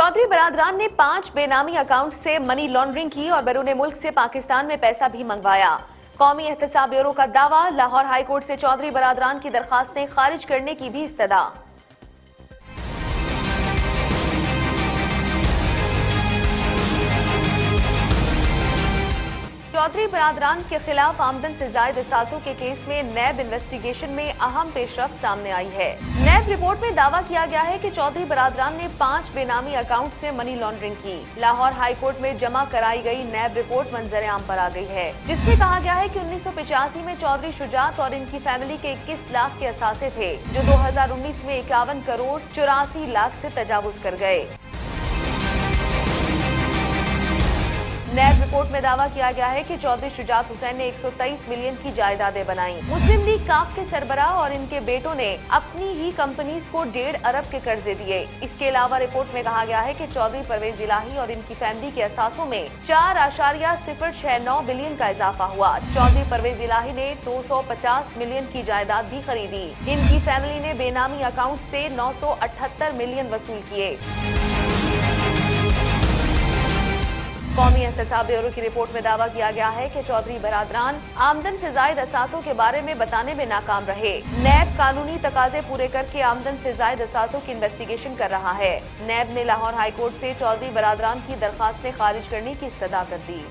चौधरी बरादरान ने पाँच बेनामी अकाउंट से मनी लॉन्ड्रिंग की और बैरून मुल्क से पाकिस्तान में पैसा भी मंगवाया। कौमी एहतसाब ब्यूरो का दावा, लाहौर हाईकोर्ट से चौधरी बरादरान की दरखास्तें खारिज करने की भी इस्तदा। चौधरी बरादरान के खिलाफ आमदन से जायद इसातों के केस में नैब इन्वेस्टिगेशन में अहम पेशरफ सामने आई है। नैब रिपोर्ट में दावा किया गया है कि चौधरी बरादरान ने पाँच बेनामी अकाउंट से मनी लॉन्ड्रिंग की। लाहौर हाई कोर्ट में जमा कराई गई नैब रिपोर्ट मंजर आम पर आ गई है, जिसमें कहा गया है कि उन्नीस में चौधरी शुजात और इनकी फैमिली के इक्कीस लाख के असासे थे, जो दो हज़ार उन्नीस में इक्यावन करोड़ चौरासी लाख ऐसी तजावुज कर गए। रिपोर्ट में दावा किया गया है कि चौधरी शुजात हुसैन ने 123 मिलियन की जायदादें बनाई। मुस्लिम लीग काफ के सरबराह और इनके बेटों ने अपनी ही कंपनीज़ को डेढ़ अरब के कर्जे दिए। इसके अलावा रिपोर्ट में कहा गया है कि चौधरी परवेज इलाही और इनकी फैमिली के असासों में चार आशारिया सिफर छह नौ बिलियन का इजाफा हुआ। चौधरी परवेज इलाही ने 250 मिलियन की जायदाद भी खरीदी। इनकी फैमिली ने बेनामी अकाउंट से 978 मिलियन वसूल किए। कौमी एहतसाब ब्यूरो की रिपोर्ट में दावा किया गया है कि चौधरी बरादरान आमदन से जायद असातों के बारे में बताने में नाकाम रहे। नैब कानूनी तकाजे पूरे करके आमदन से जायद असासों की इन्वेस्टिगेशन कर रहा है। नैब ने लाहौर हाईकोर्ट से चौधरी बरादरान की दरखास्तें खारिज करने की इस्तः कर दी।